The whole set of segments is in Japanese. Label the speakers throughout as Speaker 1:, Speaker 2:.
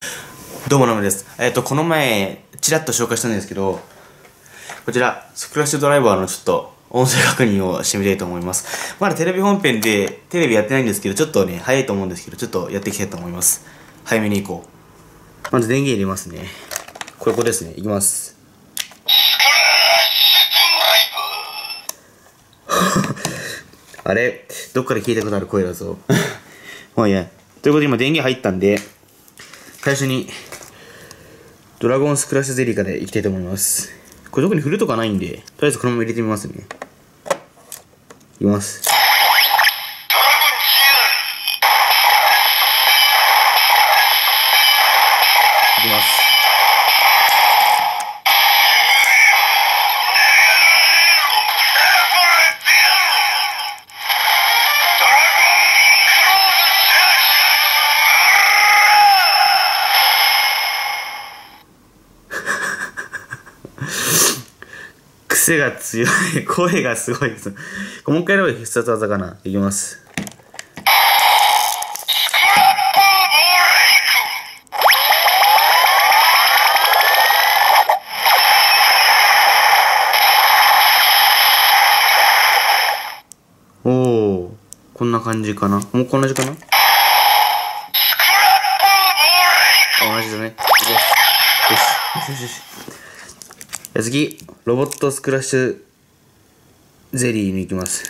Speaker 1: どうも、ナムです。えっ、ー、と、この前、ちらっと紹介したんですけど、こちら、スクラッシュドライバーのちょっと、音声確認をしてみたいと思います。まだテレビ本編で、テレビやってないんですけど、ちょっとね、早いと思うんですけど、ちょっとやっていきたいと思います。早めに行こう。まず電源入れますね。これ、ここですね。いきます。あれ？どっかで聞いたことある声だぞ。もういいや。ということで今電源入ったんで、最初に、ドラゴンスクラッシュゼリカでいきたいと思います。これ特に振るとかないんで、とりあえずこのまま入れてみますね。いきます。癖が強い。声がすごいです。もう一回やれば必殺技かな。いきます。おおこんな感じかなもうこんな感じかな同じだね。よし。よしよしよし。次、ロボットスクラッシュゼリーに行きます。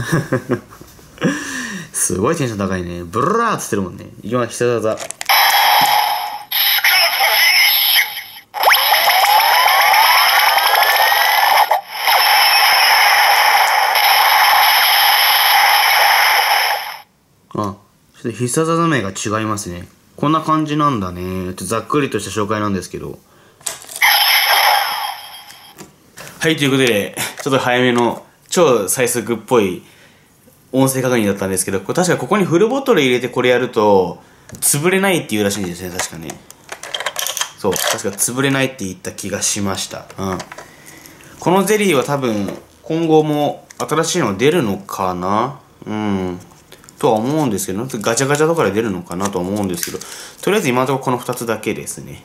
Speaker 1: すごいテンション高いね。ブラーっつってるもんね。いきます、必殺技。あ、ちょっと必殺技名が違いますね。こんな感じなんだね。ざっくりとした紹介なんですけど。はい、ということで、ちょっと早めの超最速っぽい音声確認だったんですけど、これ確かここにフルボトル入れてこれやると、潰れないっていうらしいんですね、確かね。そう、確か潰れないって言った気がしました。うん。このゼリーは多分、今後も新しいの出るのかな？うん。とは思うんですけど、ガチャガチャとかで出るのかなと思うんですけど、とりあえず今のところこの2つだけですね。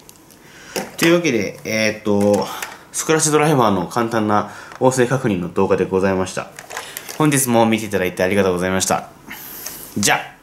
Speaker 1: というわけで、えー、っと、スクラッシュドライバーの簡単な音声確認の動画でございました。本日も見ていただいてありがとうございました。じゃあ